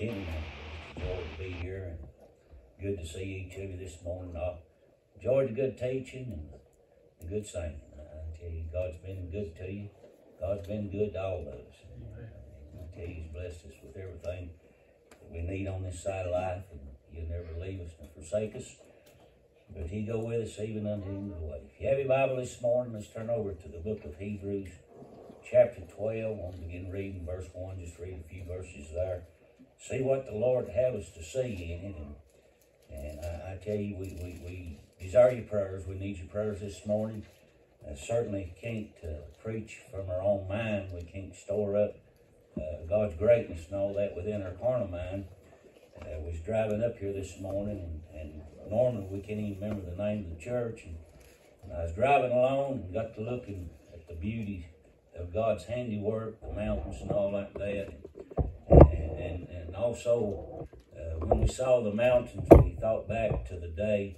Kenny. Joy to be here and good to see each of you this morning. I enjoyed the good teaching and the good singing. I tell you, God's been good to you. God's been good to all of us. And, uh, I tell you, He's blessed us with everything that we need on this side of life, and He'll never leave us nor forsake us. But He go with us even unto the end of the way. If you have your Bible this morning, let's turn over to the book of Hebrews, chapter 12. I'll begin reading verse 1, just read a few verses there. See what the Lord have us to see in it. And, and I, I tell you, we, we, we desire your prayers. We need your prayers this morning. I certainly can't uh, preach from our own mind. We can't store up uh, God's greatness and all that within our carnal mind. Uh, I was driving up here this morning, and, and normally we can't even remember the name of the church. And, and I was driving along and got to looking at the beauty of God's handiwork, the mountains and all like that. And, and, and also, uh, when we saw the mountains, we thought back to the day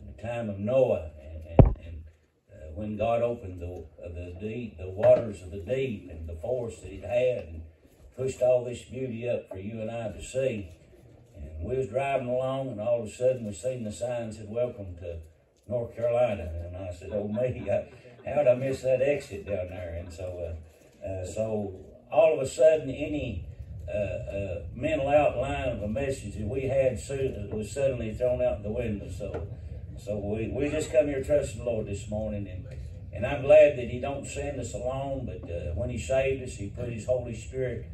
in the time of Noah and, and, and uh, when God opened the, uh, the deep, the waters of the deep and the forest that He had and pushed all this beauty up for you and I to see. And we was driving along, and all of a sudden we seen the sign said, "Welcome to North Carolina." And I said, "Oh me, I, how did I miss that exit down there?" And so, uh, uh, so all of a sudden, any uh, mental outline of a message that we had soon, was suddenly thrown out the window. So, so we, we just come here trusting the Lord this morning, and and I'm glad that He don't send us alone, but uh, when He saved us, He put His Holy Spirit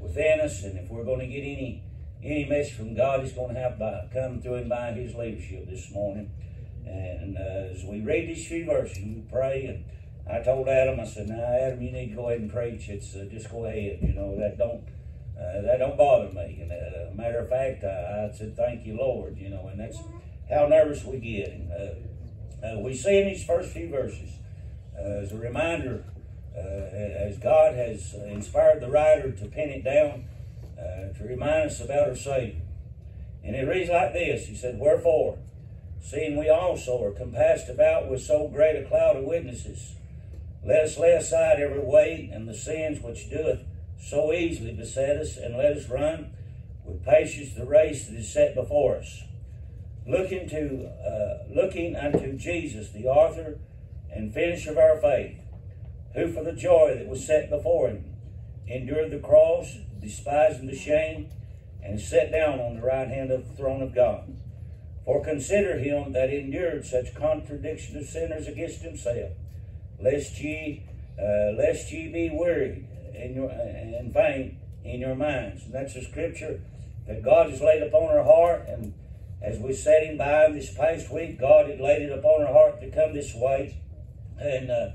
within us, and if we're going to get any any message from God, it's going to have by come through and by His leadership this morning. And uh, as we read these few verses, we pray. And I told Adam, I said, "Now, Adam, you need to go ahead and preach. It's uh, just go ahead. You know that don't uh, that don't bother me. And uh, matter of fact, I, I, said, "Thank you, Lord." You know, and that's how nervous we get. And, uh, uh, we see in these first few verses as a reminder, as God has inspired the writer to pen it down uh, to remind us about our Savior. And it reads like this He said, Wherefore, seeing we also are compassed about with so great a cloud of witnesses, let us lay aside every weight and the sins which doeth so easily beset us, and let us run with patience the race that is set before us. Looking to uh, looking unto Jesus, the author and finisher of our faith, who for the joy that was set before him endured the cross, despising the shame, and sat down on the right hand of the throne of God. For consider him that endured such contradiction of sinners against himself, lest ye uh, lest ye be wearied in your and faint in your minds. And that's a scripture that God has laid upon our heart. And as we sat him by this past week, God had laid it upon our heart to come this way. And uh,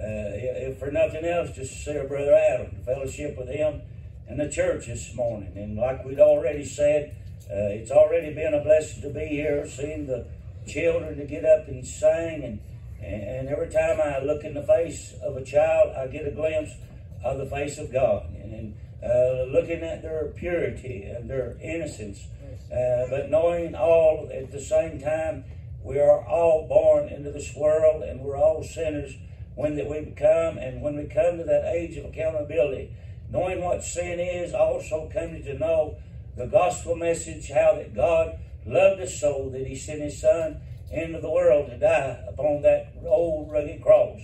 uh, for nothing else, just to see our brother Adam, fellowship with him and the church this morning. And like we'd already said, uh, it's already been a blessing to be here, seeing the children to get up and sing. And, and every time I look in the face of a child, I get a glimpse of the face of God. And uh, looking at their purity and their innocence, uh, but knowing all at the same time, we are all born into this world and we're all sinners when that we become and when we come to that age of accountability knowing what sin is, also coming to know the gospel message, how that God loved us so that he sent his son into the world to die upon that old rugged cross.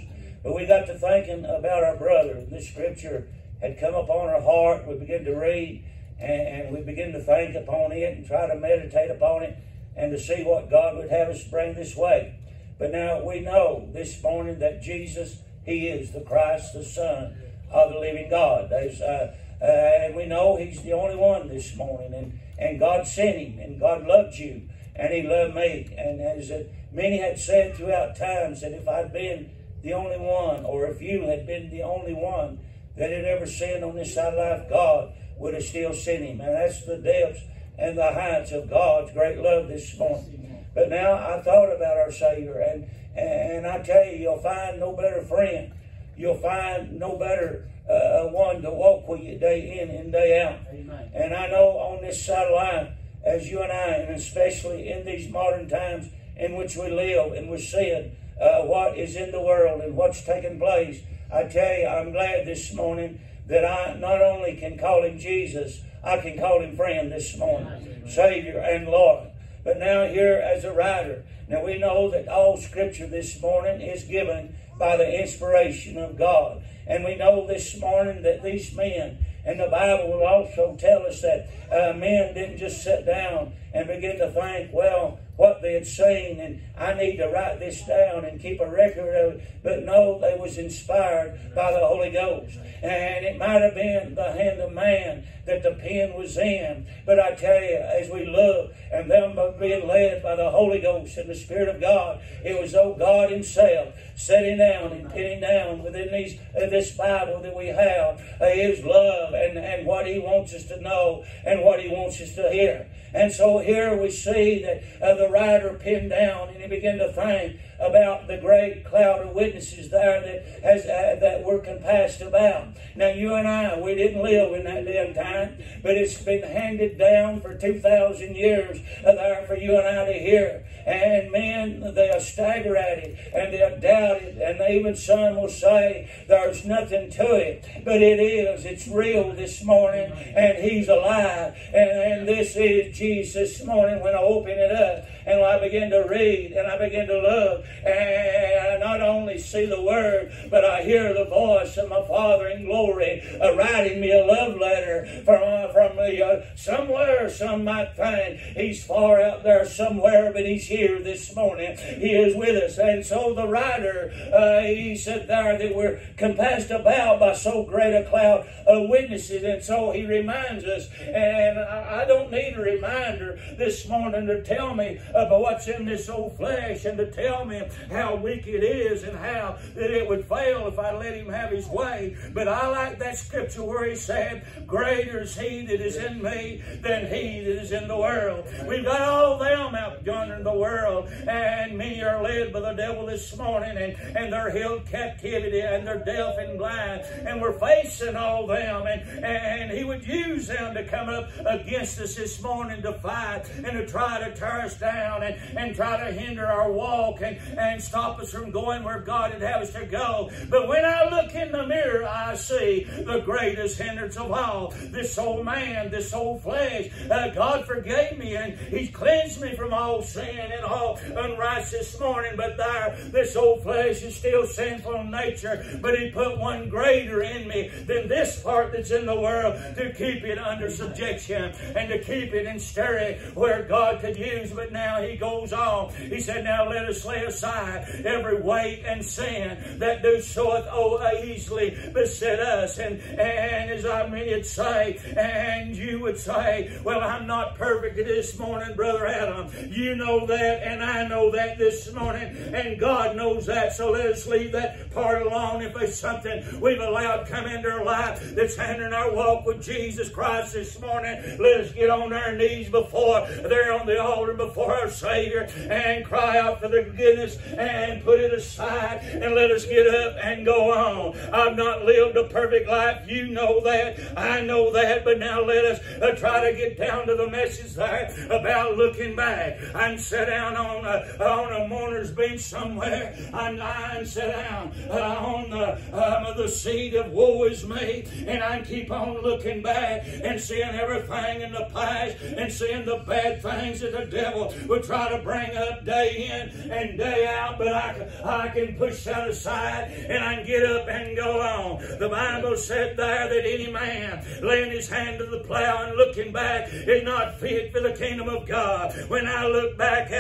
But we got to thinking about our brother. This scripture had come upon our heart. We began to read and, we began to think upon it and try to meditate upon it and to see what God would have us bring this way. But now we know this morning that Jesus, He is the Christ, the Son of the living God. Uh, uh, and we know He's the only one this morning. And, and God sent Him, and God loved you, and He loved me. And as many had said throughout times, that if I'd been the only one, or if you had been the only one that had ever sinned on this side of life, God would have still sent Him. And that's the depths and the heights of God's great love this morning. But now I thought about our Savior, and, and I tell you, you'll find no better friend you'll find no better uh, one to walk with you day in and day out. Amen. And I know on this side of life, as you and I, and especially in these modern times in which we live and we're seeing uh, what is in the world and what's taking place, I tell you, I'm glad this morning that I not only can call him Jesus, I can call him friend this morning, Savior and Lord. But now here as a writer, now we know that all scripture this morning is given by the inspiration of God. And we know this morning that these men, and the Bible will also tell us that uh, men didn't just sit down and begin to think, well, what they had seen, and I need to write this down and keep a record of it. But no, they was inspired by the Holy Ghost. And it might have been the hand of man that the pen was in. But I tell you, as we look and them being led by the Holy Ghost and the Spirit of God, it was oh God Himself setting down and pinning down within these uh, this Bible that we have uh, His love and, and what He wants us to know and what He wants us to hear. And so here we see that uh, the writer pinned down and he began to think about the great cloud of witnesses there that has uh, that were compassed about. Now you and I, we didn't live in that day and time, but it's been handed down for two thousand years uh, there for you and I to hear. And men, they'll stagger at it and they'll doubt it, and even some will say there's nothing to it, but it is. It's real this morning, and He's alive, and, and this is Jesus this morning when I open it up and I begin to read and I begin to look and I not only see the word, but I hear the voice of my Father in glory uh, writing me a love letter from, uh, from uh, somewhere. Some might find he's far out there somewhere, but he's here this morning. He is with us. And so the writer, uh, he said there that we're compassed about by so great a cloud of witnesses. And so he reminds us, and I, I don't need a reminder this morning to tell me about what's in this old flesh and to tell me how weak it is and how that it would fail if I let him have his way. But I like that scripture where he said, Greater is he that is in me than he that is in the world. We've got all them out yonder in the world, and many are led by the devil this morning, and, and they're held captivity, and they're deaf and blind, and we're facing all them, and, and he would use them to come up against us this morning to fight and to try to tear us down and, and try to hinder our walk and, and stop us from going where God would have us to go. But when I look in the mirror, I see the greatest hindrance of all. This old man, this old flesh. Uh, God forgave me and He's cleansed me from all sin and all unrighteousness this morning. But there, this old flesh is still sinful in nature. But He put one greater in me than this part that's in the world to keep it under subjection and to keep it in stereo where God could use. But now He goes on. He said, Now let us lay aside every weight and sin that do so oh, easily beset us. And, and as I would say, and you would say, Well, I'm not perfect this morning, Brother Adam. You know that, and I know that this morning, and God knows that. So let us leave that part alone. If there's something we've allowed come into our life that's hindering our walk with Jesus Christ this morning, let us get on our knees before there on the altar before our Savior and cry out for the goodness and put it aside and let us get up and go on. I've not lived a perfect life. You know that. I know that. But now let us uh, try to get down to the message there about looking back. and sit down on a, on a mourner's bench somewhere and, and sit down uh, on the, um, the seat of woe is me and I keep on looking back and seeing everything in the past and seeing the bad things that the devil would try to bring up day in and day out, but I, I can push that aside and I can get up and go on. The Bible said there that any man laying his hand to the plow and looking back is not fit for the kingdom of God. When I look back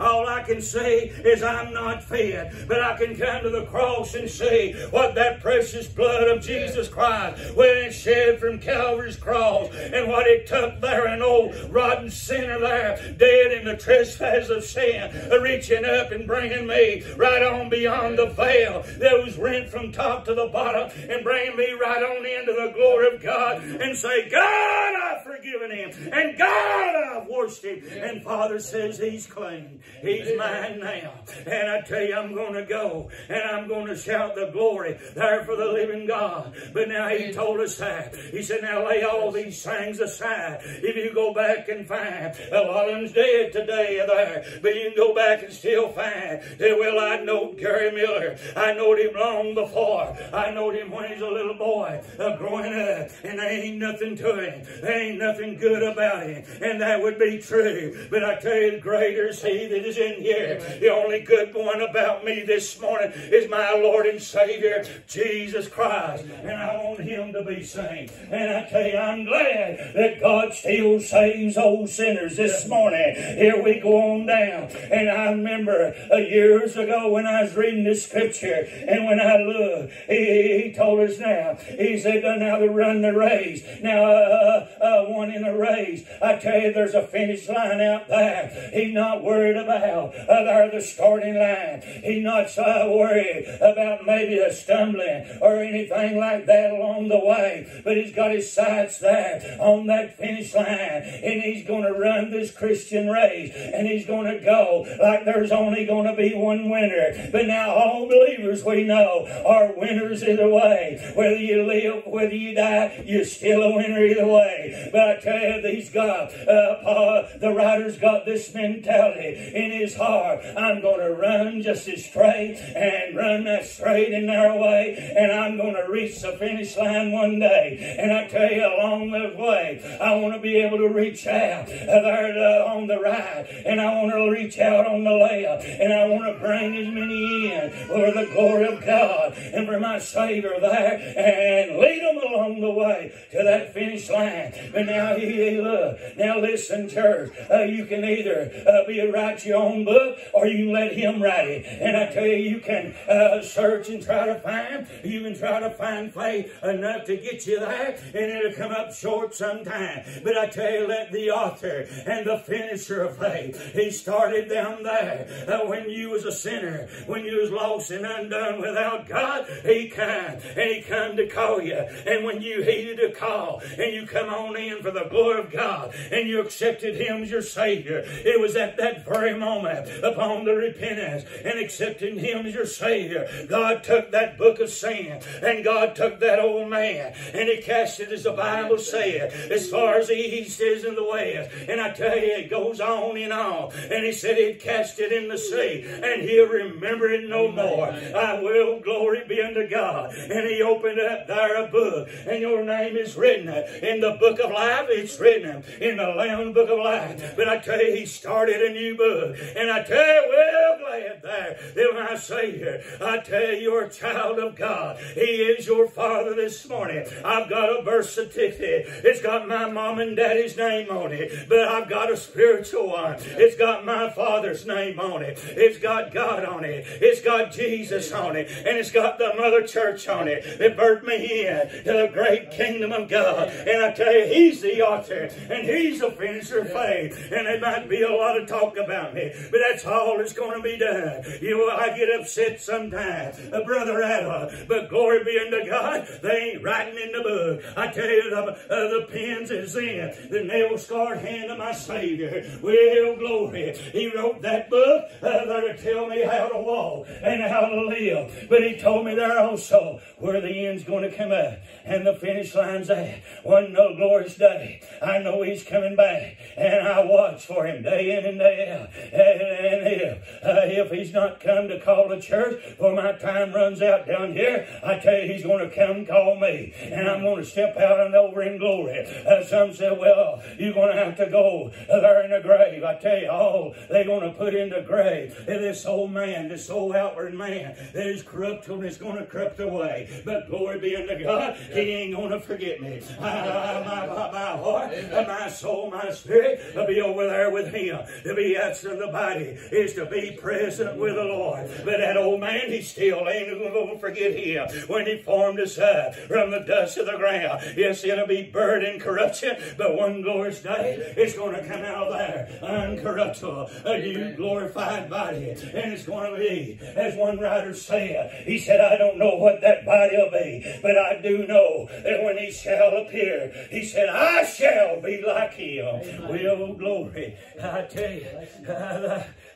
all I can say is I'm not fit, but I can come to the cross and see what that precious blood of Jesus Christ, when it shed from Calvary's cross, and what it took there, an old rotten sinner there, dead in the trespass of sin, reaching up and bringing me right on beyond the veil that was rent from top to the bottom and bringing me right on into the glory of God and say, God, I've forgiven him and God, I've washed him. And Father says he's clean. He's mine now. And I tell you, I'm going to go and I'm going to shout the glory there for the living God. But now he told us that. He said, now lay all these things aside. If you go back and find a lot of them's dead today there, but you can go back and still find man. Well, I know Gary Miller. I knowed him long before. I knowed him when he was a little boy uh, growing up, and there ain't nothing to him. There ain't nothing good about him, and that would be true. But I tell you, greater is he that is in here. The only good one about me this morning is my Lord and Savior, Jesus Christ, and I want him to be saved. And I tell you, I'm glad that God still saves old sinners this morning. Here we go on down, and I remember years ago when I was reading this scripture, and when I looked, he, he told us now, he said, now to run the race. Now, uh, uh, uh, one in a race, I tell you, there's a finish line out there. He's not worried about uh, there the starting line. He's not so worried about maybe a stumbling or anything like that along the way, but he's got his sights there on that finish line, and he's going to run this Christian race, and he's going to go like there's only going to be one winner. But now all believers we know are winners either way. Whether you live, whether you die, you're still a winner either way. But I tell you, these got, uh, Paul, the writer's got this mentality in his heart. I'm going to run just as straight and run that straight and narrow way, and I'm going to reach the finish line one day. And I tell you, along the way, I want to be able to reach out there uh, on the right, and I want to reach out on the left, and I want to bring as many in for the glory of God and for my Savior there, and lead them along the way to that finish line. But now, he look, now listen, church, uh, you can either uh, be write your own book or you can let Him write it. And I tell you, you can uh, search and try to find, you can try to find faith enough to get you there, and it'll come up short sometime. But I tell you, let the author and the finisher of faith, He started down there uh, when you was a sinner, when you was lost and undone without God, He came and He come to call you. And when you heeded a call and you come on in for the glory of God and you accepted Him as your Savior, it was at that very moment upon the repentance and accepting Him as your Savior, God took that book of sin and God took that old man and He cast it as the Bible said, as far as the east is in the west. And I tell you, it goes on and on. And He said He'd cast it in the sea and He'll remember it no more. I will, glory be unto God. And He opened up there a book and your name is written in the book of life. It's written in the Lamb book of life. But I tell you, He started a new book. And I tell you, well glad there that my Savior, I tell you, you're a child of God. He is your Father this morning. I've got a birth certificate. It's got my mom and daddy's name on it. But I've got a spiritual one. It's got my Father's name on it. It's got God on it. It's got Jesus on it. And it's got the Mother Church on it that birthed me in to the great kingdom of God. And I tell you, He's the author and He's the finisher of faith. And there might be a lot of talk about me, but that's all that's going to be done. You know, I get upset sometimes, uh, Brother Adam, but glory be unto God, they ain't writing in the book. I tell you, the, uh, the pens is in the nail scarred hand of my Savior. Well, glory. He wrote that book uh, that'll tell me how to walk and how to live. But He told me there also where the end's going to come up and the finish line's at. One no glorious day. I know He's coming back, and I watch for Him day in and day And if, uh, if He's not come to call the church, for my time runs out down here, I tell you, He's going to come call me, and I'm going to step out and over in glory. Uh, some say, well, you're going to have to go there in the grave. I tell you, all they're going to put in the grave this old man, this old outward man that is corrupt and is going to corrupt away. But glory be unto God, He ain't going to forget me. my, my, my heart, my soul, my spirit, will be over there with Him. To be absent the body is to be present with the Lord. But that old man, he still ain't going to forget Him when He formed us up from the dust of the ground. Yes, it'll be buried in corruption, but one glorious day, it's going to come out of there uncorruptible, a new glorified body. And it's going to be, as one writer said, he said, I don't know what that body will be, but I do know that when he shall appear, he said, I shall be like him. Will glory. I tell you,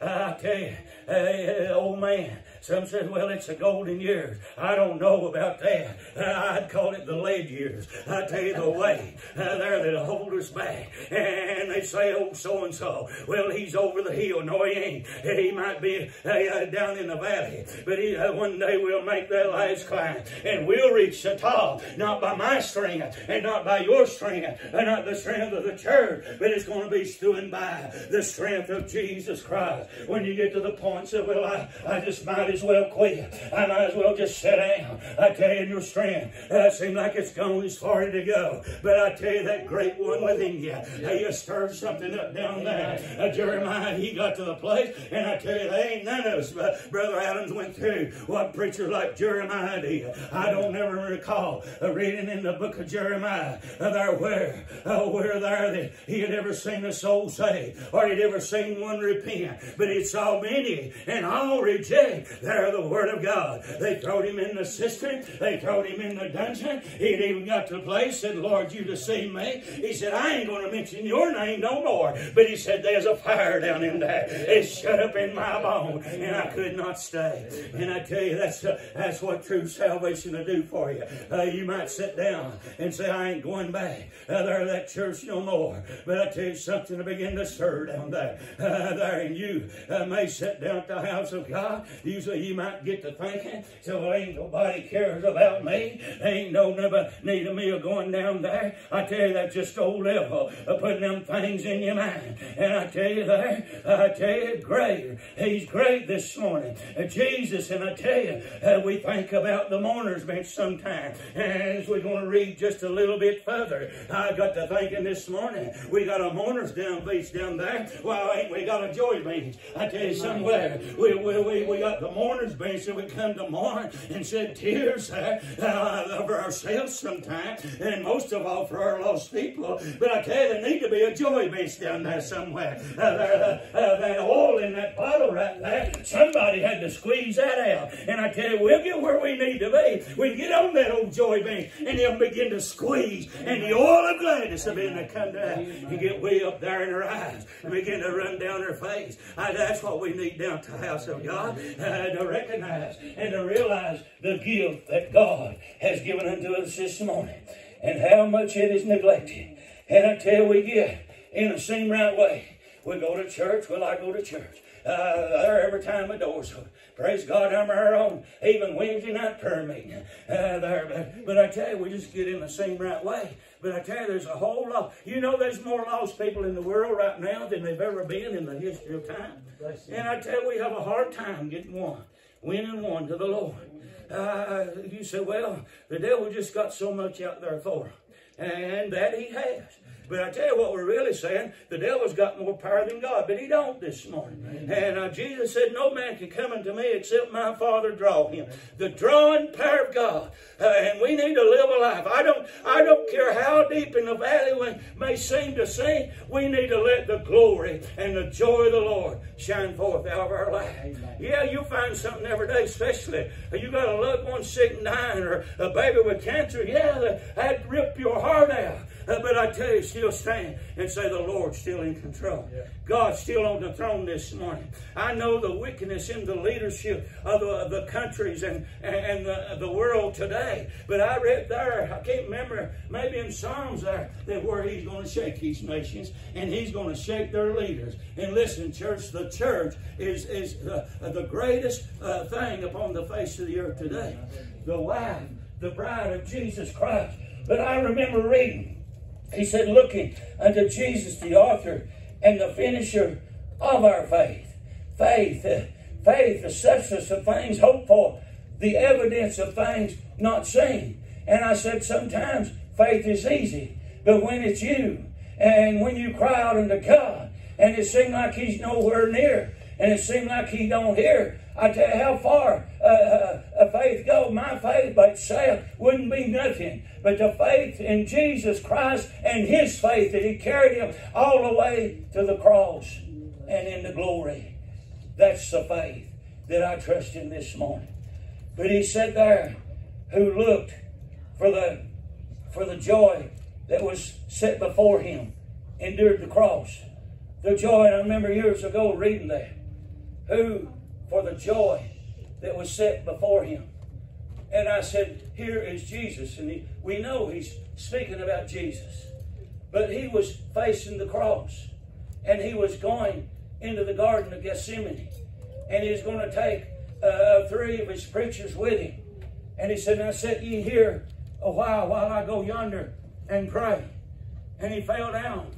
I, tell you, old man, some said, well, it's the golden years. I don't know about that. I'd call it the lead years. I tell you the way there that'll hold us back. And they say, oh, so and so. Well, he's over the hill. No, he ain't. He might be uh, down in the valley, but he, uh, one day we'll make that last climb and we'll reach the top, not by my strength and not by your strength and not the strength of the church, but it's going to be stood by the strength of Jesus Christ. When you get to the point, say, well, I, I just might as well quit. I might as well just sit down. I tell you, in your strength, that seems like it's going as far to go. But I tell you, that great one within you, uh, you stirred something up down there. Uh, Jeremiah, he got to the place, and I tell you, there ain't none of us, uh, Brother Adams went through what preachers like Jeremiah did. I don't ever recall uh, reading in the book of Jeremiah uh, there where, uh, where there that he had ever seen a soul saved, or he'd ever seen one repent. But he saw many, and all reject. There the word of God. They throwed him in the cistern. They throwed him in the dungeon. He'd even got to the place, said, Lord, you deceive me. He said, I ain't going to mention your name no more. But he said, there's a fire down in there. It's shut up in my bone, and I could not stay. And I tell you, that's uh, that's what true salvation will do for you. Uh, you might sit down and say, I ain't going back uh, there that church no more. But I tell you something to begin to stir down there. Uh, there, and you uh, may sit down at the house of God. Usually you might get to thinking, so well, ain't nobody cares about me. Ain't no never need of me going down there. I tell you, that's just old level of putting them things in your mind. And I tell you there, I tell you, great. He's great this morning. Uh, Jesus, and I tell you, uh, we think about the mourner's bench sometime. And as we're going to read just a little bit further, I got to thinking this morning, we got a mourner's down beach down there. Well, ain't we got a joy bench? I tell you somewhere, we, we, we, we got the mourner's and we come to mourn and shed tears uh, uh, over ourselves sometimes, and most of all for our lost people. But I tell you, there need to be a joy bench down there somewhere. Uh, uh, uh, that oil in that bottle right there, somebody had to squeeze that out. And I tell you, we'll get where we need to be. We get on that old joy bench and they'll begin to squeeze, and the oil of gladness will begin to come down and get way up there in her eyes and begin to run down her face. Uh, that's what we need down to the house of God uh, to recognize and to realize the gift that God has given unto us this morning and how much it is neglected. And until we get in the same right way, we go to church. Well, I go to church. Uh, every time the door's open. Praise God, I'm our own. Even Wednesday night prayer meeting. Uh, there, but, but I tell you, we just get in the same right way. But I tell you, there's a whole lot. You know, there's more lost people in the world right now than they've ever been in the history of time. And I tell you, we have a hard time getting one, winning one to the Lord. Uh, you say, well, the devil just got so much out there for him. And that he has. But I tell you what we're really saying, the devil's got more power than God, but he don't this morning. And uh, Jesus said, no man can come unto me except my Father draw him. The drawing power of God. Uh, and we need to live a life. I don't, I don't care how deep in the valley we may seem to sink, we need to let the glory and the joy of the Lord shine forth out of our life. Yeah, you find something every day, especially you got a loved one sick and dying or a baby with cancer. Yeah, that'd rip your heart out. Uh, but I tell you, still stand and say the Lord's still in control. Yeah. God's still on the throne this morning. I know the wickedness in the leadership of the, of the countries and, and the, the world today. But I read there, I can't remember, maybe in Psalms there, that where he's going to shake these nations and he's going to shake their leaders. And listen, church, the church is, is uh, the greatest uh, thing upon the face of the earth today. The wife, the bride of Jesus Christ. But I remember reading he said, looking unto Jesus, the author and the finisher of our faith. Faith, uh, faith, the substance of things hoped for, the evidence of things not seen. And I said, sometimes faith is easy, but when it's you, and when you cry out unto God, and it seems like He's nowhere near, and it seems like He don't hear, I tell you how far uh, uh, uh, faith go. My faith by itself wouldn't be nothing. But the faith in Jesus Christ and His faith that He carried Him all the way to the cross and into glory. That's the faith that I trust in this morning. But He said there, who looked for the for the joy that was set before Him, endured the cross. The joy, and I remember years ago reading that. Who for the joy that was set before him. And I said, Here is Jesus. And he, we know he's speaking about Jesus. But he was facing the cross. And he was going into the Garden of Gethsemane. and he's going to take uh, three of his preachers with him. And he said, Now sit ye here a while while I go yonder and pray. And he fell down.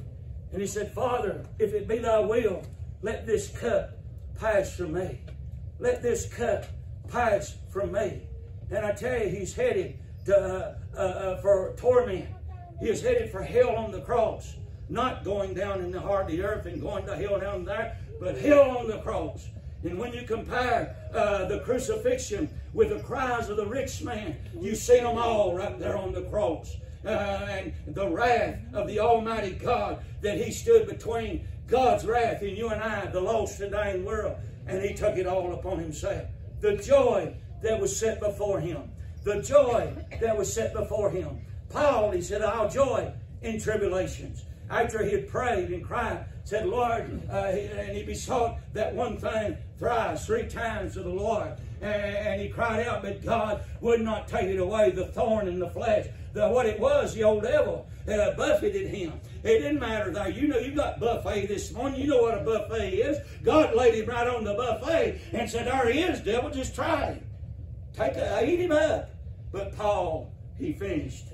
And he said, Father, if it be thy will, let this cup pass from me. Let this cup pass from me. And I tell you, he's headed to, uh, uh, uh, for torment. He is headed for hell on the cross. Not going down in the heart of the earth and going to hell down there, but hell on the cross. And when you compare uh, the crucifixion with the cries of the rich man, you see them all right there on the cross. Uh, and the wrath of the Almighty God that He stood between God's wrath and you and I, the lost and dying world, and He took it all upon Himself. The joy that was set before Him. The joy that was set before Him. Paul, he said, I'll joy in tribulations. After he had prayed and cried, said, Lord, uh, and he besought that one thing thrice, three times to the Lord. And he cried out, but God would not take it away, the thorn in the flesh. The, what it was, the old devil uh, buffeted him. It didn't matter though. You know, you got buffet this morning. You know what a buffet is. God laid him right on the buffet and said, There he is, devil, just try him. Take a, eat him up. But Paul, he finished.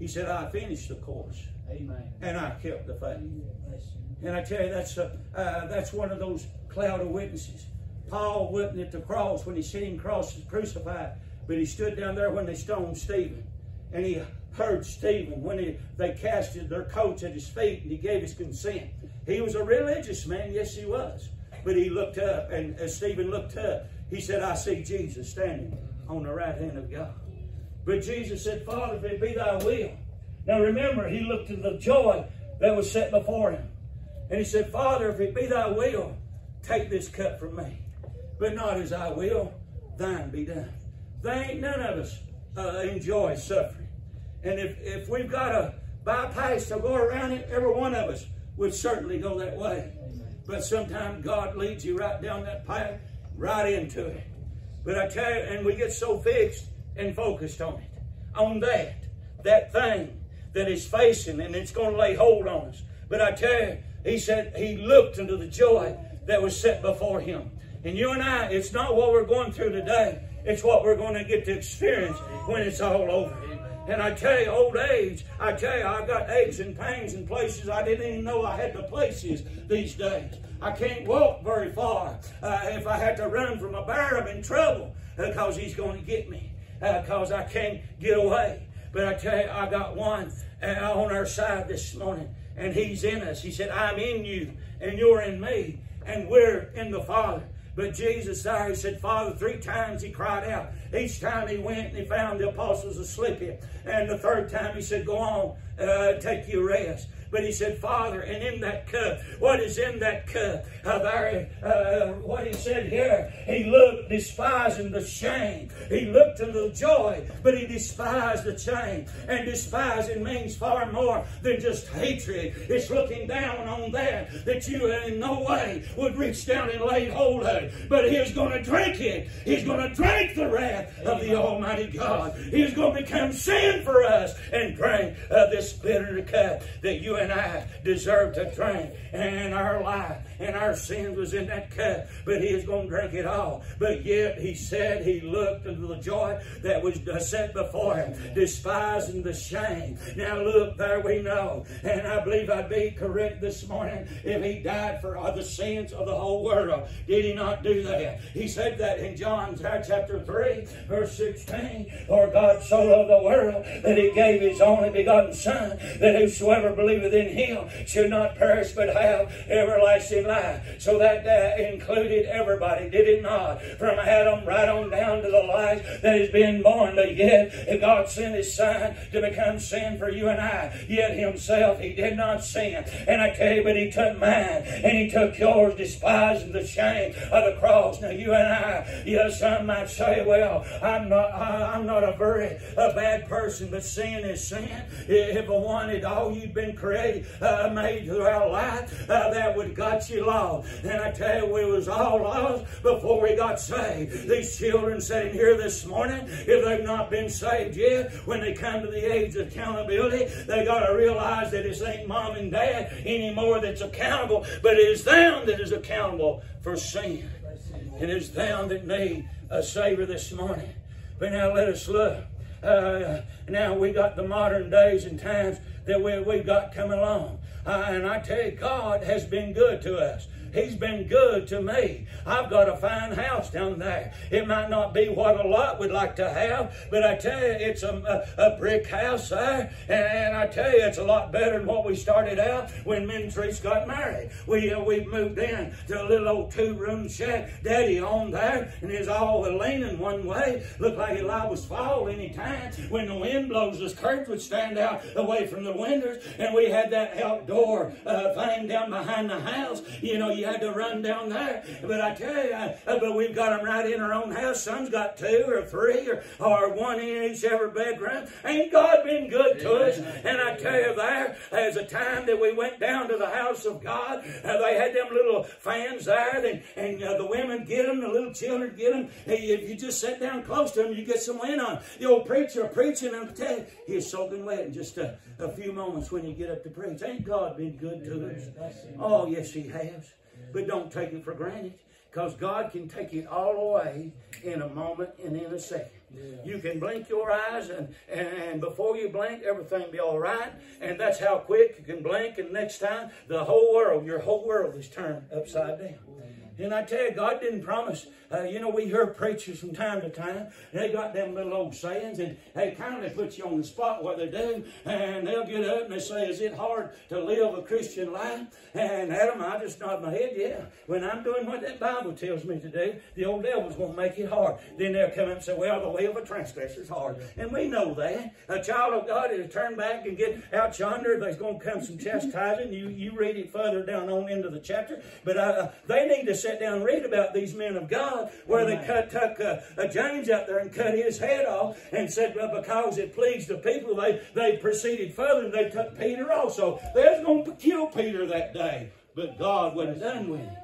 He said, I finished the course. Amen. And I kept the faith. And I tell you, that's a, uh, that's one of those cloud of witnesses. Paul wasn't at the cross when he seen cross crucified, but he stood down there when they stoned Stephen. And he heard Stephen when he, they casted their coats at his feet and he gave his consent. He was a religious man, yes, he was. But he looked up, and as Stephen looked up, he said, I see Jesus standing on the right hand of God. But Jesus said, Father, if it be thy will. Now remember, he looked at the joy that was set before him. And he said, Father, if it be thy will, take this cup from me. But not as I will, thine be done. They ain't none of us uh, enjoy suffering. And if, if we've got a bypass to go around it, every one of us would certainly go that way. But sometimes God leads you right down that path, right into it. But I tell you, and we get so fixed and focused on it, on that, that thing that is facing and it's going to lay hold on us. But I tell you, he said he looked into the joy that was set before him. And you and I, it's not what we're going through today. It's what we're going to get to experience when it's all over. And I tell you, old age, I tell you, I've got aches and pains in places I didn't even know I had the places these days. I can't walk very far. Uh, if I had to run from a bear, I'm in trouble because he's going to get me because uh, I can't get away. But I tell you, I got one uh, on our side this morning, and he's in us. He said, I'm in you, and you're in me, and we're in the Father. But Jesus there, he said, Father, three times he cried out. Each time he went and he found the apostles asleep. And the third time he said, Go on, uh, take your rest. But he said, Father, and in that cup, what is in that cup? Uh, there, uh, what he said here, he looked despising the shame. He looked to the joy, but he despised the shame. And despising means far more than just hatred. It's looking down on that that you in no way would reach down and lay hold of. But he's going to drink it. He's going to drink the wrath of the Almighty God. He's going to become sin for us and drink uh, this bitter cup that you and I deserve to drink. in our life and our sins was in that cup, but he is going to drink it all. But yet he said he looked into the joy that was uh, set before him, despising the shame. Now look, there we know, and I believe I'd be correct this morning if he died for the sins of the whole world. Did he not do that? He said that in John chapter 3, verse 16, For God so loved the world that he gave his only begotten Son, that whosoever believeth in him should not perish but have everlasting So that uh, included everybody, did it not? From Adam right on down to the life that is being born. But yet God sent his son to become sin for you and I. Yet himself he did not sin. And I tell you, but he took mine and he took yours, despising the shame of the cross. Now you and I, yes, some might say, well, I'm not I, am not a very a bad person, but sin is sin. If I wanted all you've been created, uh, made throughout life, uh, that would got you lost. And I tell you, we was all lost before we got saved. These children sitting here this morning, if they've not been saved yet, when they come to the age of accountability, they got to realize that it ain't mom and dad anymore that's accountable, but it is them that is accountable for sin. And it's them that need a Savior this morning. But now let us look. Uh, now we got the modern days and times that we, we've got coming along. Uh, and I tell you, God has been good to us. He's been good to me. I've got a fine house down there. It might not be what a lot would like to have, but I tell you, it's a, a, a brick house there. And, and, I tell you, it's a lot better than what we started out when me and got married. We, uh, we moved in to a little old two-room shack. Daddy owned there, and it's all leaning one way. Looked like it was fall any time. When the wind blows, the curtains would stand out away from the windows, and we had that outdoor uh, thing down behind the house. You know, you had to run down there. But I tell you, uh, but we've got them right in our own house. Some's got two or three or, or one in each every bedroom. Ain't God been good to us? And I tell you, there, there's a time that we went down to the house of God. Uh, they had them little fans there, and, and uh, the women get them, the little children get them. Hey, if you just sit down close to them, you get some wind on. The old preacher preaching, and I tell you, he's soaking wet in just a, a few moments when you get up to preach. Ain't God been good to us? Oh, yes, He has. But don't take it for granted because God can take it all away in a moment and in a second. Yeah. You can blink your eyes, and, and before you blink, everything be all right. And that's how quick you can blink, and next time, the whole world, your whole world is turned upside down. And I tell you, God didn't promise. Uh, you know, we hear preachers from time to time. They got them little old sayings, and they kind of put you on the spot what they do. And they'll get up and they say, "Is it hard to live a Christian life?" And Adam, I just nod my head, "Yeah." When I'm doing what that Bible tells me to do, the old devil's going to make it hard. Then they'll come up and say, "Well, the way of a transgressor is hard," and we know that. A child of God is turn back and get out yonder. There's going to come some chastising. You you read it further down on into the chapter, but uh, they need to sit down and read about these men of God where they cut, took uh, uh, James out there and cut his head off and said, well, because it pleased the people, they, they proceeded further and they took Peter also. They was going to kill Peter that day, but God wasn't done with him.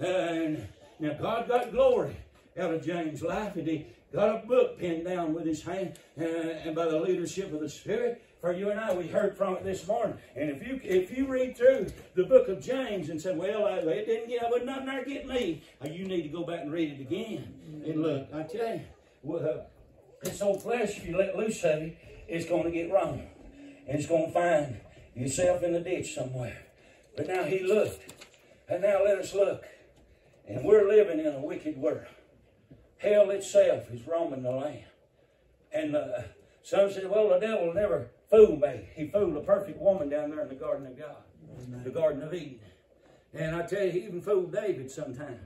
And now God got glory out of James' life, and he got a book pinned down with his hand, uh, and by the leadership of the Spirit, for you and I. We heard from it this morning. And if you if you read through the book of James and say, well, I, it didn't get, I would nothing there get me, uh, you need to go back and read it again. And look, I tell you, well, uh, this old flesh, if you let loose of it, it's going to get wrong. And it's going to find yourself in a ditch somewhere. But now he looked. And now let us look. And we're living in a wicked world. Hell itself is roaming the land. And uh, some say, well, the devil never fooled me. He fooled a perfect woman down there in the Garden of God, Amen. the Garden of Eden. And I tell you, he even fooled David sometimes.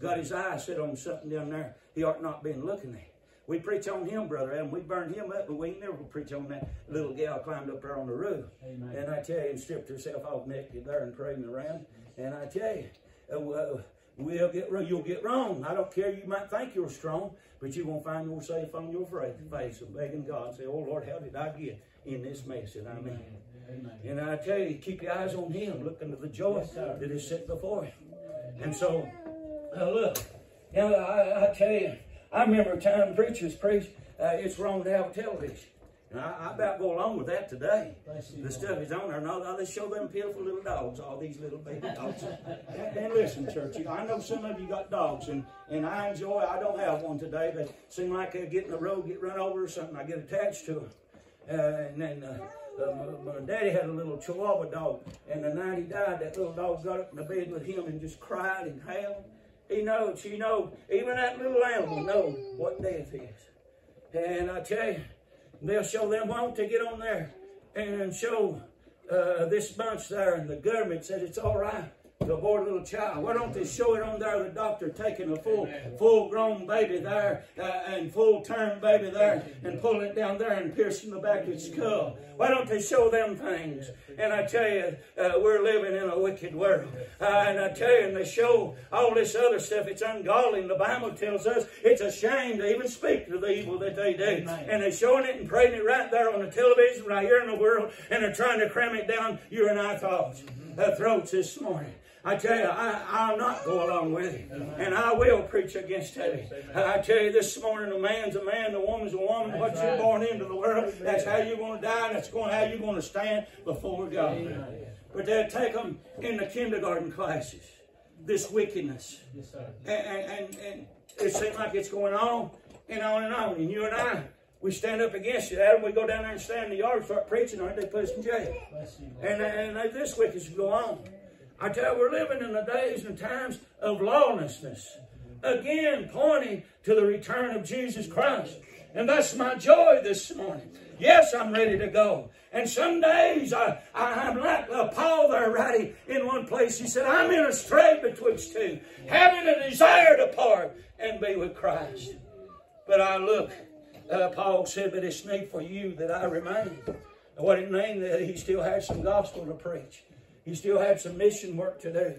Got his eye set on something down there he ought not been looking at. We preach on him, brother, and we burned him up, but we ain't never preach on that little gal climbed up there on the roof. Amen. And I tell you, and stripped herself off naked there and praying around. And I tell you, uh, we'll get you'll get wrong. I don't care. You might think you're strong, but you're gonna find yourself on your face and begging God, say, "Oh Lord, how did I get in this mess that I'm? Amen. And I tell you, keep your eyes on Him, look into the joy yes, that is set before Him. And so, look, you know, I, I, tell you, I remember a time preachers preached, uh, it's wrong to have a television. And I, I about go along with that today. The stuff is on there. Now they show them pitiful little dogs, all these little baby dogs. and, and, listen, church, I know some of you got dogs, and, and I enjoy, I don't have one today, but seem like they get in the road, get run over or something, I get attached to them. Uh, and then uh, uh, my, my, daddy had a little Chihuahua dog, and the night he died, that little dog got up in the bed with him and just cried and howled. He knows, she knows, even that little animal knows what death is. And I tell you, they'll show them, why don't get on there and show uh, this bunch there, and the government says it's all right abort a little child. Why don't they show it on there, the doctor taking a full, full-grown baby there uh, and full-term baby there and pulling it down there and piercing the back of its skull? Why don't they show them things? And I tell you, uh, we're living in a wicked world. Uh, and I tell you, and they show all this other stuff. It's ungodly. And the Bible tells us it's a shame to even speak to the evil that they do. And they're showing it and praying it right there on the television right here in the world. And they're trying to cram it down your and our thoughts, uh, throats this morning. I tell you, I, I'll not go along with it. And I will preach against it. I tell you this morning, a man's a man, the woman's a woman. What you're born into the world, that's how you're going to die, and that's going how you're going to stand before God. But they'll take them in the kindergarten classes. this wickedness. Yes. And, and, and, and it seems like it's going on and on and on. And you and I, we stand up against it. Adam, we go down there and stand in the yard and start preaching on it. They put us in jail. Bless you, Lord. And, and this wickedness go on. I tell you, we're living in the days and times of lawlessness. Again, pointing to the return of Jesus Christ. And that's my joy this morning. Yes, I'm ready to go. And some days I, I, am like Paul there writing in one place. He said, I'm in a strait betwixt two, having a desire to part and be with Christ. But I look, uh, Paul said, but it's need for you that I remain. What it mean that he still had some gospel to preach. He still had some mission work to do.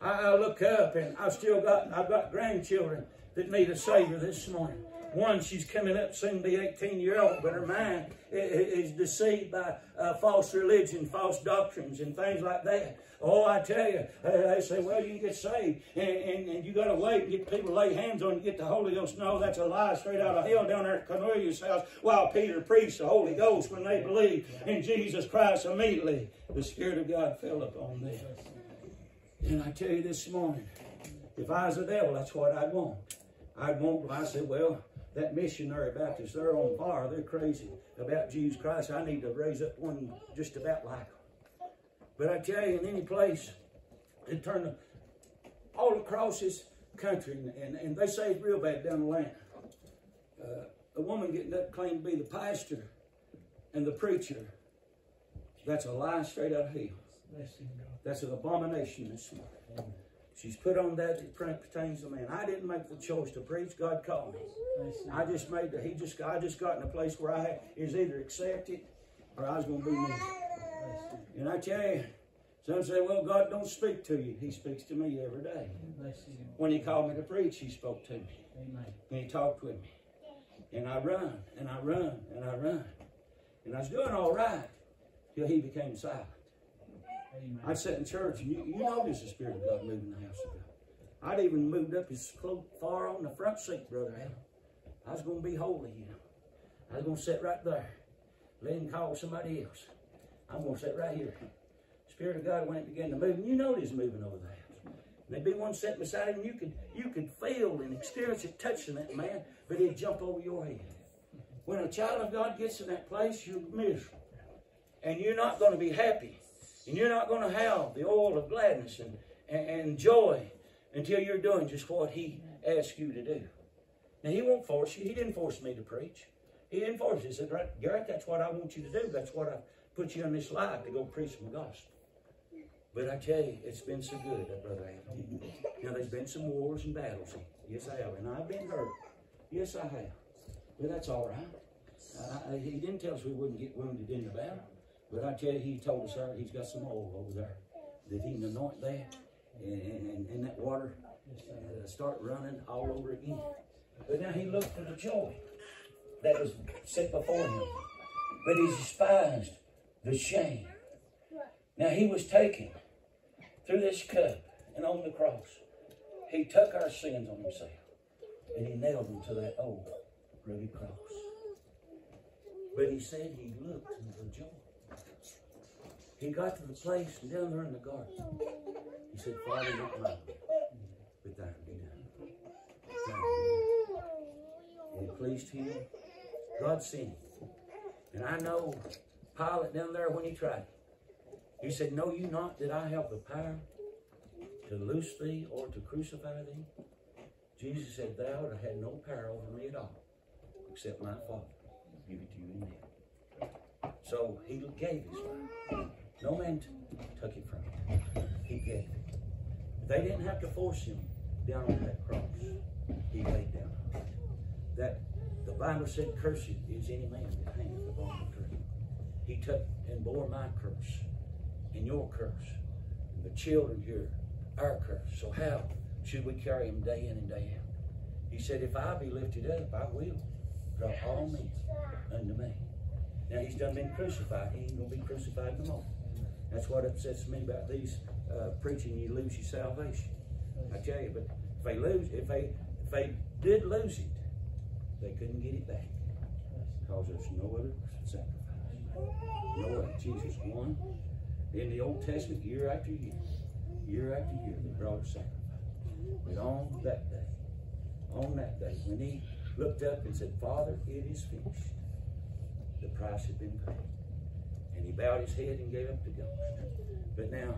I, I look up and I've still got I've got grandchildren that need a Savior this morning. One, she's coming up soon to be 18 year old, but her mind is deceived by uh, false religion, false doctrines, and things like that. Oh, I tell you, they say, well, you can get saved, and, and, and you got to wait and get people lay hands on you get the Holy Ghost. No, that's a lie straight out of hell down there at Cornelius' house while Peter preached the Holy Ghost when they believed in Jesus Christ immediately. The Spirit of God fell upon them. And I tell you this morning, if I was the devil, that's what I'd want. I'd want, I said, well, that missionary Baptist, they're on fire. They're crazy about Jesus Christ. I need to raise up one just about like. But I tell you, in any place, they turn all across this country, and, and, and, they say it's real bad down the land. Uh, a woman getting up claiming to be the pastor and the preacher. That's a lie straight out of hell. That's an abomination this morning. She's put on that that pertains to man. I didn't make the choice to preach. God called me. I just made the, he just I just got in a place where I is either accepted or I was going to be me. And I tell you, some say, well, God don't speak to you. He speaks to me every day. When he called me to preach, he spoke to me. And he talked with me. And I run, and I run, and I run. And I was doing all right till he became silent. I'd sit in church, and you, you notice the Spirit of God moving in the house of God. I'd even moved up his cloak far on the front seat, Brother Adam. I was going to be holy, you know. I was going to sit right there. Let him call somebody else. I'm going to sit right here. Spirit of God when it began to move, and you know he's moving over the house. There'd be one sitting beside him, you could you could feel and experience it touching that man, but he'd jump over your head. When a child of God gets in that place, you're miserable. And you're not going to be happy. And you're not going to have the oil of gladness and, and, and joy until you're doing just what He asked you to do. Now, He won't force you. He didn't force me to preach. He didn't force. He said, Gary, that's what I want you to do. That's what I put you on this life to go preach the gospel. But I tell you, it's been so good, uh, Brother Anthony. Now, there's been some wars and battles. Yes, I have. And I've been hurt. Yes, I have. But that's all right. Uh, he didn't tell us we wouldn't get wounded in the battle. But I tell you, he told us there, he's got some oil over there that he can anoint that and, and, and that water uh, start running all over again. But now he looked for the joy that was set before him. But he despised the shame. Now he was taken through this cup and on the cross. He took our sins on himself and he nailed them to that old rugged cross. But he said he looked for joy. He got to the place and down there in the garden. He said, Father, not mine, but thine be done. And it pleased him. God sent him. And I know Pilate down there when he tried. He said, Know you not that I have the power to loose thee or to crucify thee? Jesus said, Thou had no power over me at all, except my Father give it to you in me. So he gave his life. No man took it from him. He gave it. They didn't have to force him down on that cross. He laid down That the Bible said, Cursed is any man that hangeth upon the tree. He took and bore my curse and your curse. And the children here, our curse. So how should we carry him day in and day out? He said, If I be lifted up, I will draw all men unto me. Now he's done been crucified. He ain't gonna be crucified no more. That's what upsets me about these uh, preaching. You lose your salvation. I tell you, but if they lose, if they if they did lose it, they couldn't get it back because there's no other sacrifice. No other. Jesus won in the Old Testament year after year, year after year. They brought a sacrifice. But on that day, on that day, when he looked up and said, Father, it is finished, the price had been paid. And he bowed his head and gave up the ghost. But now,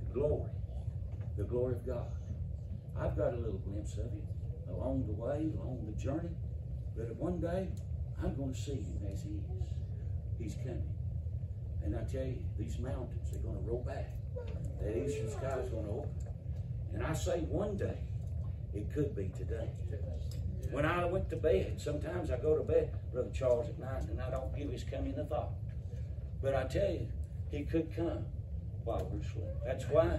the glory, the glory of God. I've got a little glimpse of it along the way, along the journey. But one day, I'm going to see him as he is. He's coming. And I tell you, these mountains are going to roll back. That eastern sky is going to open. And I say one day, it could be today. When I went to bed, sometimes I go to bed, Brother Charles, at night, and I don't give his coming a thought. But I tell you, he could come while we're asleep. That's why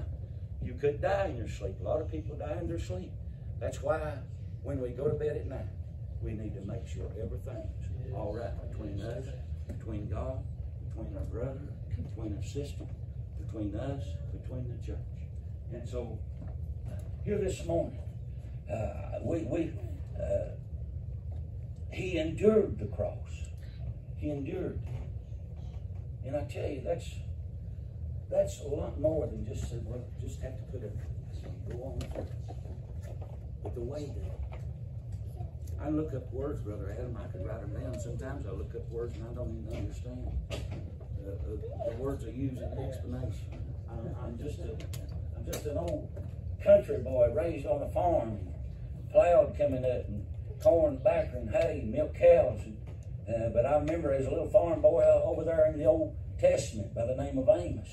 you could die in your sleep. A lot of people die in their sleep. That's why when we go to bed at night, we need to make sure everything's all right between us, between God, between our brother, between our sister, between us, between the church. And so, here this morning, uh, we, we uh, he endured the cross. He endured. And I tell you, that's that's a lot more than just say, well, just have to put a go on. But the way that I look up words, Brother Adam, I could write them down. Sometimes I look up words and I don't even understand uh, uh, the words I use in explanation. I'm, I'm just a, I'm just an old country boy raised on a farm, plowed coming up, and corn backer and hay, milk cows. Uh, but I remember as a little farm boy over there in the Old Testament by the name of Amos.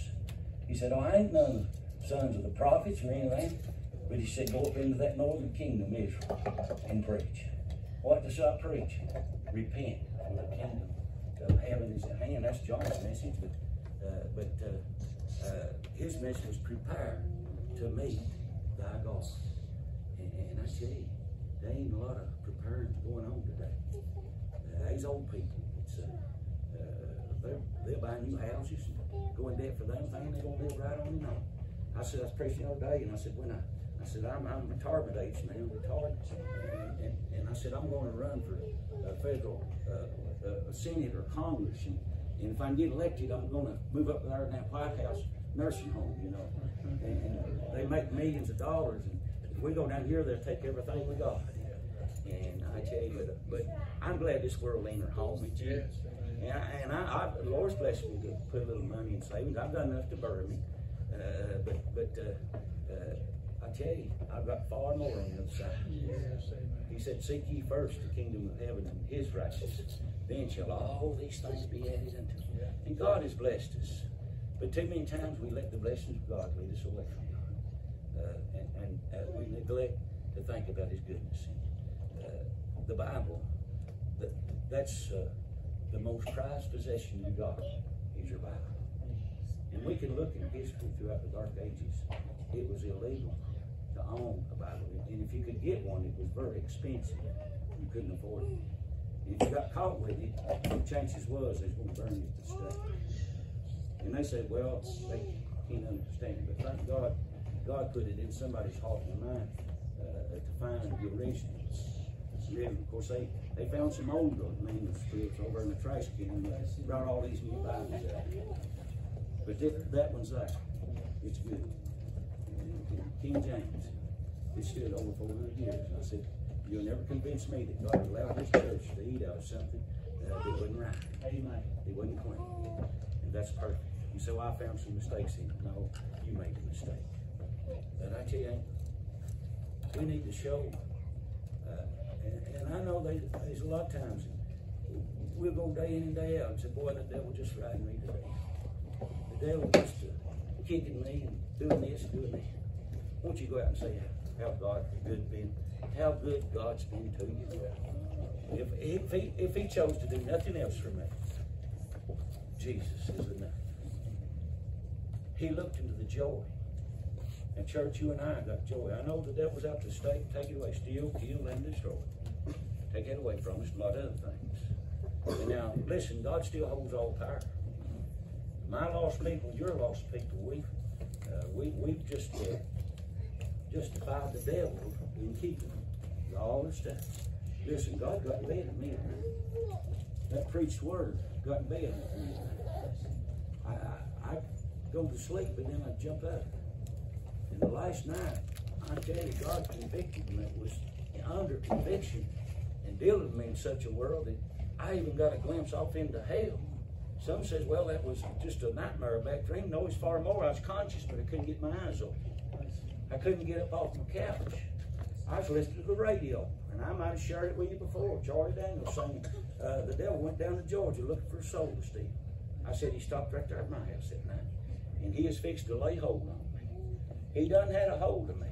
He said, Oh, I ain't none sons of the prophets or anything. But he said, Go up into that northern kingdom, Israel, and preach. What does I preach? Repent, for the kingdom of heaven is at hand. That's John's message. But, uh, but uh, uh, his message was prepare to meet thy God. And, and I tell you, there ain't a lot of preparing going on today. Uh, these old people, it's, uh, uh, they're, they'll buy new houses and go debt for them, thinking they're going to live right on their own. I said, I was preaching the other day, and I said, when I, I said, I'm, I'm retired age now, retired. And, and, and, I said, I'm going to run for a federal uh, uh, Senate or Congress. And, and if I get elected, I'm going to move up there in that White House nursing home, you know. And, and they make millions of dollars. And if we go down here, they'll take everything we got. And I tell you, but, but I'm glad this world ain't our home. Yes. And, I, and I, I, the Lord's blessed me to put a little money in savings. I've got enough to bury me. Uh, but but uh, uh, I tell you, I've got far more on the other side. Yes, he said, Seek ye first the kingdom of heaven and his righteousness. Then shall all these things be added unto you. And God has blessed us. But too many times we let the blessings of God lead us away from God. Uh, and and uh, we neglect to think about his goodness. And, uh, the Bible, that, that's uh, the most prized possession you got is your Bible. And we can look in history throughout the dark ages. It was illegal to own a Bible. And if you could get one, it was very expensive. You couldn't afford it. And if you got caught with it, the chances was they was going to burn you at the stake. And they said, well, they can't understand it. But thank God, God put it in somebody's heart and mind uh, to find the original. And of course, they, they found some old manuscripts over in the trash can and brought all these new Bibles out. But that one's there. It's good. King James, it stood over 400 years. And I said, you'll never convince me that God allowed his church to eat out of something that wasn't right. Amen. It wasn't clean. And that's perfect. And so I found some mistakes in it. No, you made a mistake. But I tell you, we need to show, uh, and, and, I know they, there's a lot of times we'll go day in and day out and say, boy, the devil just riding me today The devil just uh, kicking me and doing this, and doing that. Won't you go out and say how God good been, how good God's been to you? If, if, he, if he chose to do nothing else for me, Jesus is enough. He looked into the joy. And church, you and I got joy. I know the devil's out to stay, take it away, steal, kill, and destroy. Take it away from us, a lot of other things. And now, listen, God still holds all power my lost people, your lost people, we've, uh, we, we've just uh, justified the devil in keeping all this stuff. Listen, God got in bed at me. That preached word got in at me. I, I, I go to sleep and then I jump up. And the last night, I tell you, God convicted me. It was under conviction and dealing with me in such a world that I even got a glimpse off into hell. Some says, well, that was just a nightmare, a bad dream. No, it's far more. I was conscious, but I couldn't get my eyes open. I couldn't get up off my couch. I was listening to the radio, and I might have shared it with you before. Charlie Daniels sang, uh, The devil went down to Georgia looking for a soul to steal. I said he stopped right there at my house that night, and he is fixed to lay hold on me. He done had a hold of me.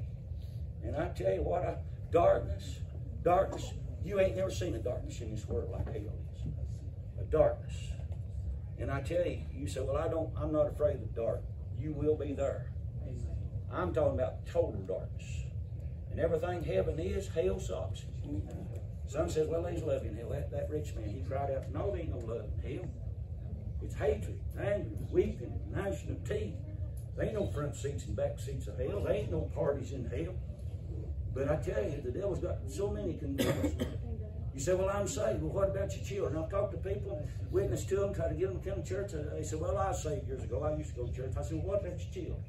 And I tell you what, a darkness, darkness, you ain't never seen a darkness in this world like hell is. A darkness. And I tell you, you say, well, I don't, I'm not afraid of the dark. You will be there. I'm talking about total darkness. And everything heaven is, hell stops. Some says, well, he's love in hell. That, that rich man, he cried out, no, there ain't no love in hell. It's hatred, anger, weeping, gnashing of teeth. There ain't no front seats and back seats of hell. There ain't no parties in hell. But I tell you, the devil's got so many convictions. You say, well, I'm saved. Well, what about your children? I've talked to people, witness to them, try to get them to come to church. They said, well, I was saved years ago. I used to go to church. I said, well, what about your children?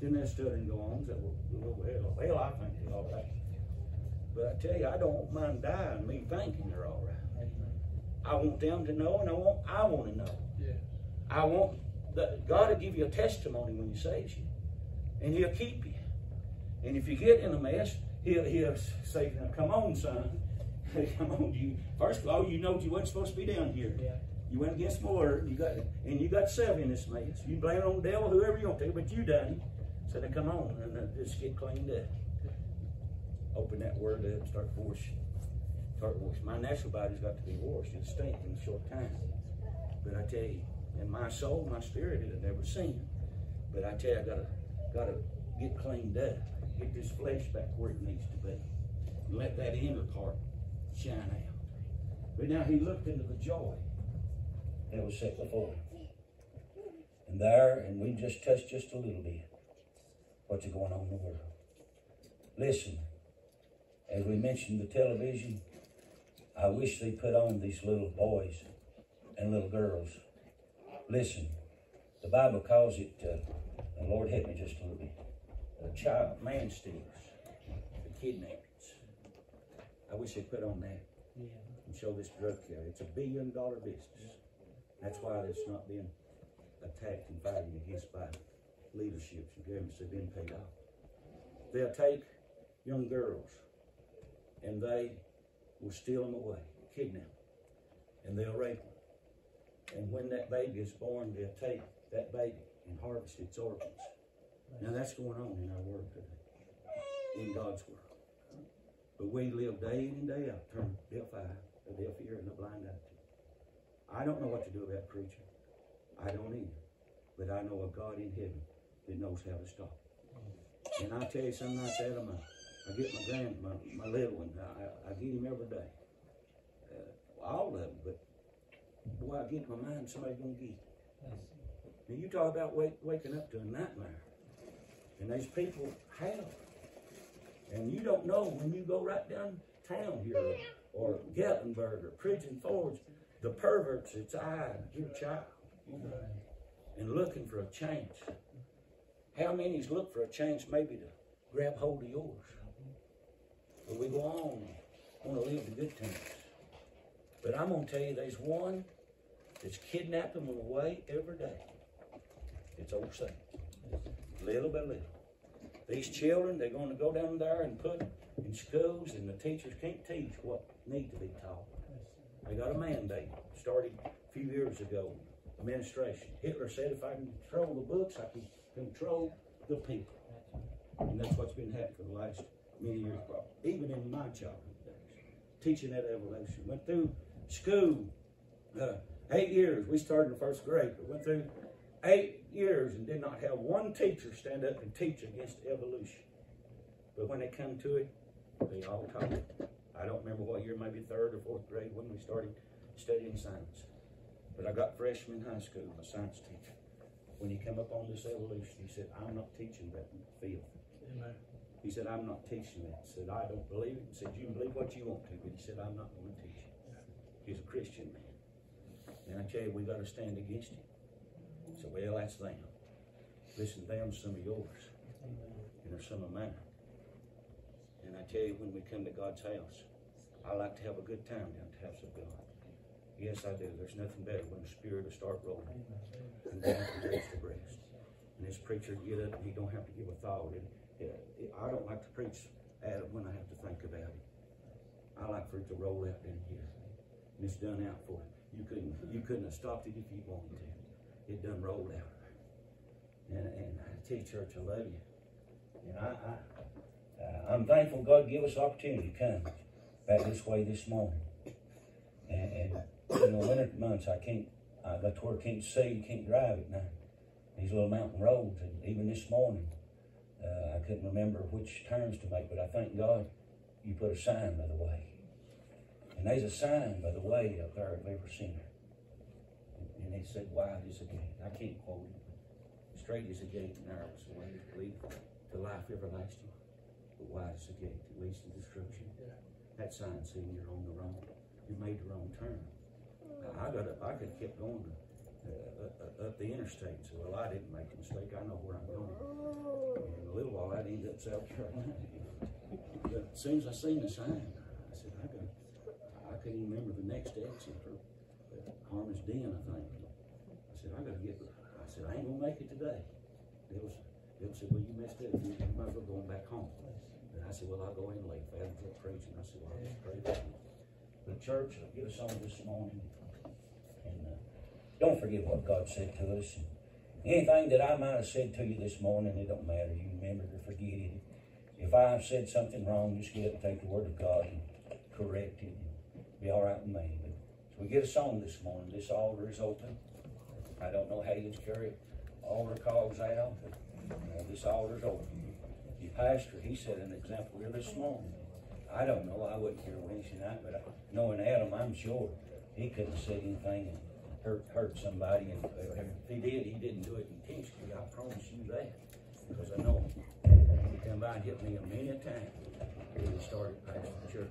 Then they stood and go on. Said, well, well, well, I think they're all right. But I tell you, I don't mind dying, me thinking they're all right. I want them to know, and I want I want to know. Yeah. I want the, God to give you a testimony when He saves you, and He'll keep you. And if you get in a mess, He'll He'll say, "Come on, son, come on, you." First of all, you know you wasn't supposed to be down here. Yeah. You went against my word. You got and you got seven in this mess. You blame it on the devil, whoever you want to, but you done it. So then come on and just get cleaned up. Open that word up, start washing. Start washing. My natural body's got to be washed. and stink in a short time. But I tell you, in my soul, my spirit, it had never seen. But I tell you, I gotta gotta get cleaned up. Get this flesh back where it needs to be. And let that inner part shine out. But now he looked into the joy that was set before him. And there, and we just touched just a little bit what's going on in the world. Listen, as we mentioned the television, I wish they put on these little boys and little girls. Listen, the Bible calls it, uh, and Lord help me just a little bit, uh, child man stealers, the kidnappings. I wish they put on that Yeah. and show this drug carrier. It's a billion dollar business. That's why it's not being attacked and fighting against by leaderships and governments. They've been paid off. They'll take young girls and they will steal them away, kidnap them, and they'll rape them. And when that baby is born, they'll take that baby and harvest its organs. Now that's going on in our world today, in God's world. But we live day in and day out, turn deaf eye, a deaf ear, and a blind eye to. I don't know what to do about preaching. I don't either. But I know a God in heaven that knows how to stop. it. And I tell you something like that, a, I get my grand, my, my little one, I, I, I get him every day. Uh, all of them, but boy, I get in my mind somebody's gonna get. him. Now you talk about wake, waking up to a nightmare. And these people have. And you don't know when you go right downtown here or, Gatlinburg or Pigeon Forge, the perverts that's eyeing your child and looking for a change. How many's look for a chance maybe to grab hold of yours? But we go on, want to live the good times. But I'm going to tell you, there's one that's kidnapping them away every day. It's old Satan. Little by little. These children, they're going to go down there and put in schools, and the teachers can't teach what need to be taught. They got a mandate, started a few years ago, administration. Hitler said, if I can control the books, I can control the people. And that's what's been happening for the last many years, probably. even in my childhood days. Teaching that evolution. Went through school, uh, eight years. We started in first grade, but went through eight years and did not have one teacher stand up and teach against evolution. But when it come to it, they all it. I don't remember what year, maybe third or fourth grade when we started studying science. But I got freshman high school, a science teacher. When he came up on this evolution, he said, I'm not teaching that field. Amen. He said, I'm not teaching that. He said, I don't believe it. He said, you can believe what you want to, but he said, I'm not going to teach it. He's a Christian man. And I tell you, we got to stand against him. So, well, that's them. Listen, them's some of yours. And there's awesome a manner. And I tell you, when we come to God's house, I like to have a good time down at the house of God. Yes, I do. There's nothing better when the spirit will start rolling and down from breast to. And this preacher get up and he don't have to give a thought. It, it, it, I don't like to preach at it when I have to think about it. I like for it to roll out in here. And it's done out for you. You couldn't you couldn't have stopped it if you wanted to. It done rolled out. And, and I tell you, church, I love you. And I, I uh, I'm thankful God give us opportunity to come back this way this morning. And, and in the winter months, I can't, I got to where I can't see, can't drive at night. These little mountain roads, and even this morning, uh, I couldn't remember which turns to make, but I thank God you put a sign by the way. And there's a sign by the way up there I've ever seen it. And, and they said, wide is a gate. I can't quote it. Straight is a gate, narrow is the way to lead to life everlasting. But wide is the gate that leads to destruction. That sign saying you're on the wrong, you made the wrong turn. I got up, I could have kept going to, uh, up the interstate. So, well, I didn't make a mistake. I know where I'm going. And a little while, I'd end up South Carolina. But as soon as I seen the sign, I said, I got, I couldn't even remember the next exit or uh, Harmon's Den, I think. I said, I got to get, I said, I ain't gonna make it today. Bill Bill said, well, you messed up. You might as well go back home. And I said, well, I'll go in late. Haven't quit preaching, I said, well, I'll just pray. The church, uh, give us on this morning. Don't forget what God said to us. Anything that I might have said to you this morning, it don't matter. You remember to forget it. If I have said something wrong, just get up and take the word of God and correct it. Be all right with me. But we get a song this morning. This altar is open. I don't know how you carry altar calls out, but uh, this altar is open. Your pastor, he set an example here this morning. I don't know. I wasn't here Wednesday night, but I, knowing Adam, I'm sure he couldn't have said anything hurt hurt somebody. And uh, if he did, he didn't do it intentionally. I promise you that, because I know. He come by and hit me a million times when he started pastoring the church,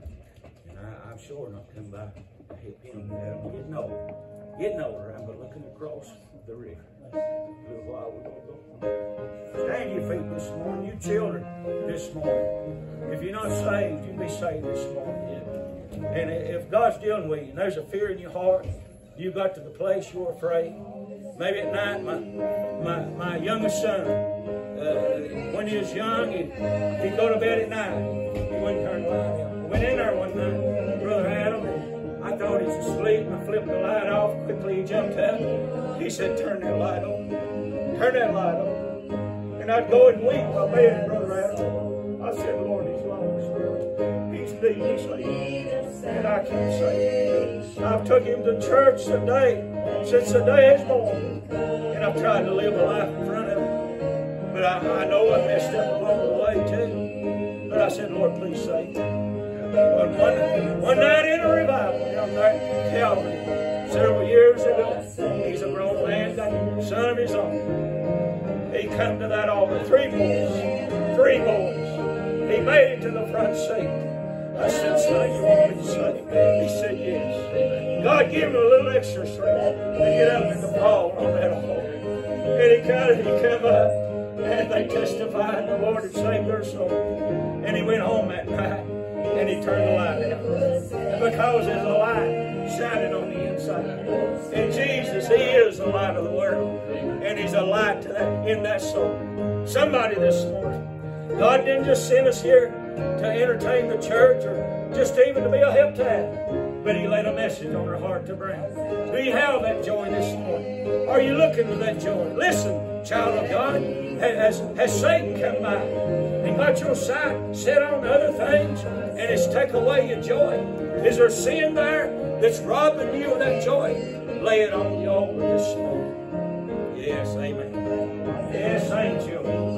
and I, I'm sure not come by to hit him. Adam getting older, getting older. I'm looking across the river. A little while we're gonna go. Stand your feet this morning, you children, this morning. If you're not saved, you be saved this morning. And if God's dealing with you, and there's a fear in your heart, you got to the place you're afraid. Maybe at night, my my, my youngest son, uh, when he was young, he'd, he'd go to bed at night. He wouldn't turn the light on. I went in there one night, Brother Adam, and I thought he was asleep, I flipped the light off. Quickly he jumped up. He said, turn that light on. Turn that light on. And I'd go and weep my bed, Brother Adam. I said, Lord, lost. He's. And I can't say. I've took him to church today, since the day he's born. And I've tried to live a life in front of him. But I, I know I messed up along the way too. But I said, Lord, please save me. But one, one night in a revival down there at Calvary, several years ago, he's a grown man, son of his own. He come to that altar, three boys, three boys. He made it to the front seat. I said, son, you want me to say? He said, yes. God gave him a little extra strength to get up and the fall on that altar. And he kind of, he come up, and they testified the Lord had saved their soul. And he went home that night, and he turned the light out. Because there's a light shining on the inside. And Jesus, he is the light of the world. And he's a light to that, in that soul. Somebody this morning, God didn't just send us here to entertain the church or just even to be a help to. But he laid a message on her heart to bring. Do you have that joy this morning? Are you looking for that joy? Listen, child of God, has, has Satan come by and got your sight set on other things and it's taken away your joy? Is there sin there that's robbing you of that joy? Lay it on the altar this morning. Yes, amen. Yes, ain't you?